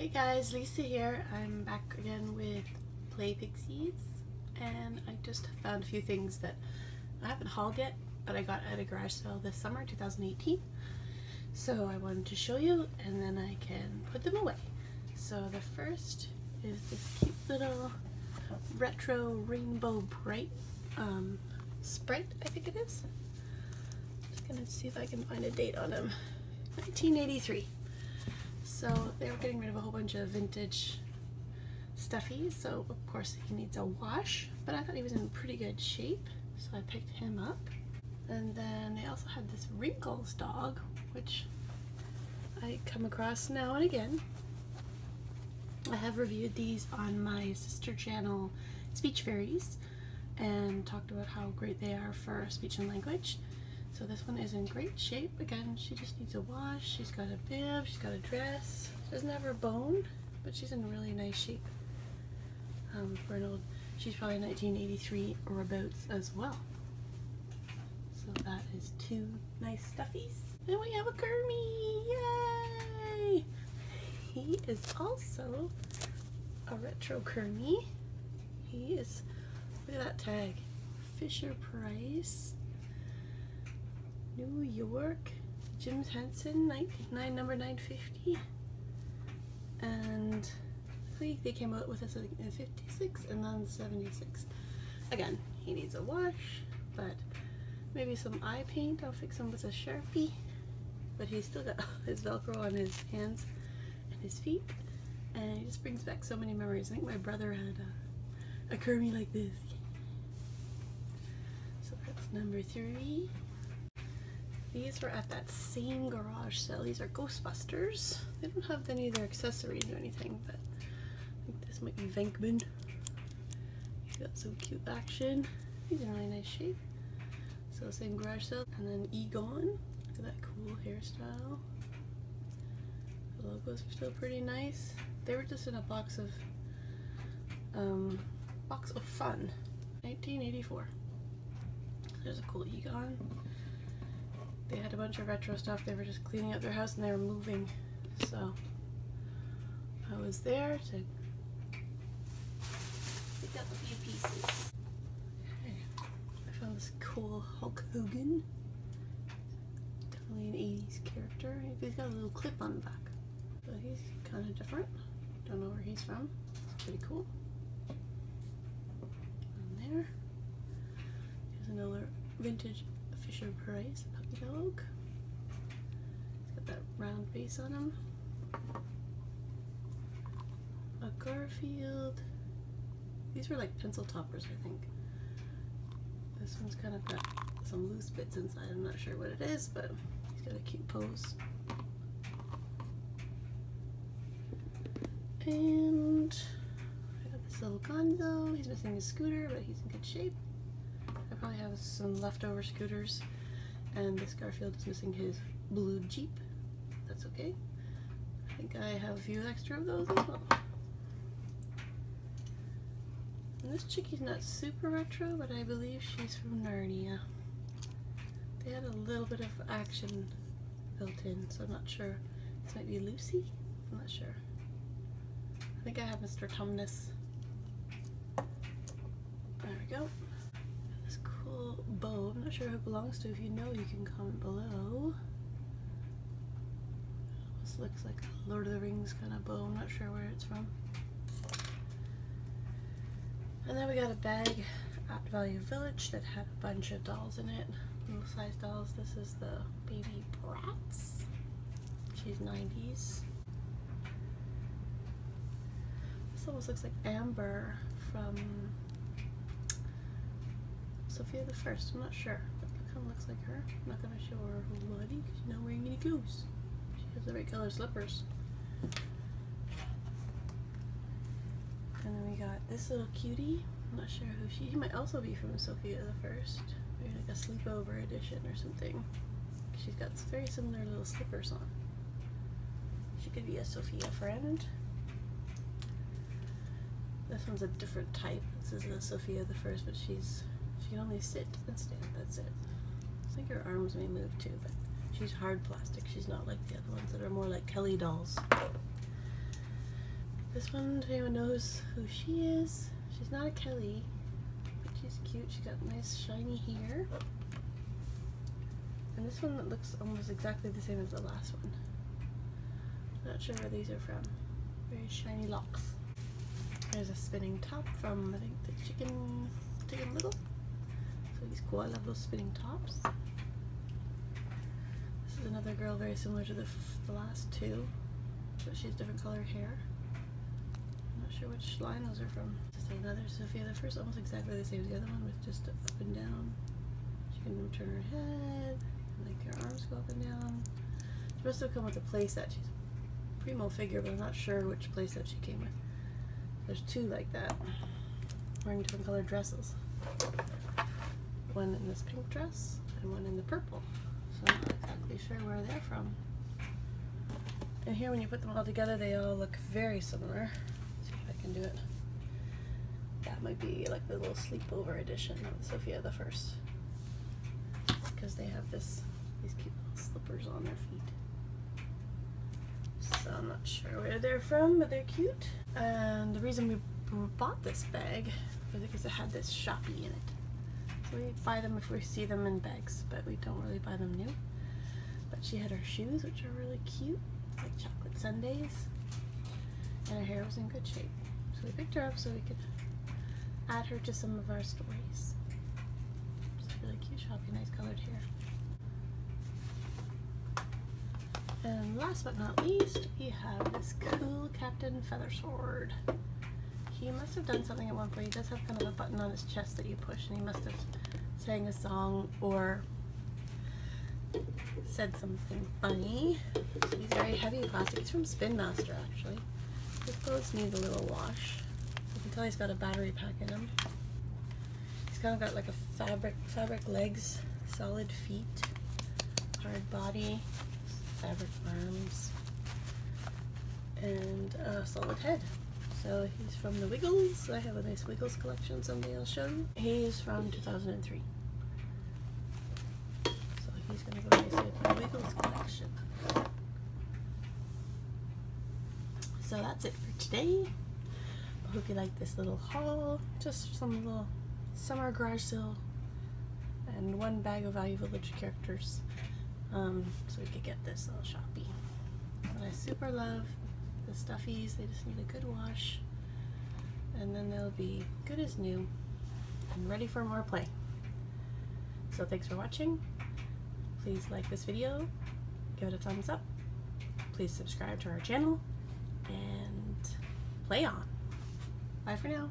Hey guys, Lisa here. I'm back again with Play Pixies and I just found a few things that I haven't hauled yet but I got at a garage sale this summer 2018 so I wanted to show you and then I can put them away. So the first is this cute little retro Rainbow Brite um, Sprite I think it is. Just gonna see if I can find a date on them. 1983. So they were getting rid of a whole bunch of vintage stuffies, so of course he needs a wash, but I thought he was in pretty good shape, so I picked him up. And then they also had this Wrinkles dog, which I come across now and again. I have reviewed these on my sister channel, Speech Fairies, and talked about how great they are for speech and language. So this one is in great shape. Again, she just needs a wash. She's got a bib, she's got a dress. She doesn't have her bone, but she's in really nice shape. Um, for an old, she's probably 1983 or abouts as well. So that is two nice stuffies. And we have a Kermie, yay! He is also a retro Kermie. He is, look at that tag, Fisher Price. New York, Jim Henson, nine, nine number 950. And I think they came out with this in 56 and then 76. Again, he needs a wash, but maybe some eye paint. I'll fix him with a Sharpie. But he's still got his Velcro on his hands and his feet. And he just brings back so many memories. I think my brother had a, a like this. So that's number three. These were at that same garage sale. These are Ghostbusters. They don't have any of their accessories or anything, but I think this might be Venkman. He's got some cute action. He's in really nice shape. So same garage sale. And then Egon. Look at that cool hairstyle. The logos are still pretty nice. They were just in a box of um, box of fun. 1984. There's a cool Egon they had a bunch of retro stuff. They were just cleaning up their house and they were moving. So I was there to pick up a few pieces. Okay. I found this cool Hulk Hogan. Definitely an 80s character. He's got a little clip on the back. But he's kind of different. Don't know where he's from. It's pretty cool. And there. Here's another vintage Price puppy dog. He's got that round face on him. A Garfield. These were like pencil toppers, I think. This one's kind of got some loose bits inside. I'm not sure what it is, but he's got a cute pose. And I got this little Gonzo. He's missing his scooter, but he's in good shape have some leftover scooters and this Garfield is missing his blue Jeep. That's okay. I think I have a few extra of those as well. And this chickie's not super retro, but I believe she's from Narnia. They had a little bit of action built in, so I'm not sure. This might be Lucy? I'm not sure. I think I have Mr. Tumnus. There we go bow. I'm not sure who it belongs to. If you know, you can comment below. This looks like a Lord of the Rings kind of bow. I'm not sure where it's from. And then we got a bag at Value Village that had a bunch of dolls in it. Little size dolls. This is the baby Bratz. She's 90s. This almost looks like Amber from Sofia the First. I'm not sure, it kind of looks like her. I'm not going to show her whole body because she's not wearing any goose. She has the right color slippers. And then we got this little cutie. I'm not sure who she, he might also be from Sofia the First. Maybe like a sleepover edition or something. She's got very similar little slippers on. She could be a Sofia friend. This one's a different type. This is a Sofia the First, but she's she can only sit and stand, that's it. I think her arms may move too, but she's hard plastic. She's not like the other ones that are more like Kelly dolls. This one, anyone knows who she is, she's not a Kelly, but she's cute. She's got nice shiny hair. And this one looks almost exactly the same as the last one. Not sure where these are from. Very shiny locks. There's a spinning top from, I think, the Chicken, Chicken Little. He's cool. I love those spinning tops. This is another girl very similar to the, the last two, but she has different color hair. I'm not sure which line those are from. Just another Sofia. The first almost exactly the same as the other one with just up and down. She can turn her head, and like her arms go up and down. She must have come with a playset. She's a primo figure, but I'm not sure which playset she came with. There's two like that, wearing different colored dresses. One in this pink dress and one in the purple. So I'm not exactly sure where they're from. And here when you put them all together, they all look very similar. Let's see if I can do it. That might be like the little sleepover edition of Sofia the First. Because they have this these cute little slippers on their feet. So I'm not sure where they're from, but they're cute. And the reason we bought this bag was because it had this Shoppie in it. We buy them if we see them in bags, but we don't really buy them new. But she had her shoes, which are really cute, like chocolate sundaes. And her hair was in good shape. So we picked her up so we could add her to some of our stories. She's really cute, Shoppie, nice colored hair. And last but not least, we have this cool Captain Feathersword. He must have done something at one point. He does have kind of a button on his chest that you push, and he must have sang a song or said something funny. He's very heavy plastic. He's from Spin Master, actually. His clothes need a little wash. You can tell he's got a battery pack in him. He's kind of got like a fabric, fabric legs, solid feet, hard body, fabric arms, and a solid head. So he's from the Wiggles. I have a nice Wiggles collection someday I'll show you. He's from 2003. So he's gonna go nicely with the Wiggles collection. So that's it for today. I hope you like this little haul. Just some little summer garage sale and one bag of Value Village characters. Um, so we could get this little Shoppie. But I super love the stuffies. They just need a good wash. And then they'll be good as new and ready for more play. So thanks for watching. Please like this video, give it a thumbs up. Please subscribe to our channel and play on. Bye for now.